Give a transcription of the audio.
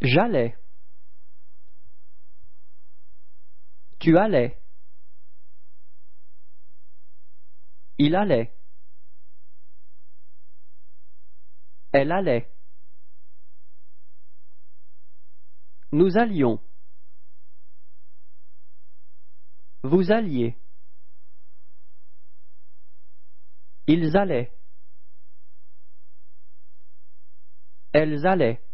J'allais. Tu allais. Il allait. Elle allait. Nous allions. Vous alliez. Ils allaient. Elles allaient.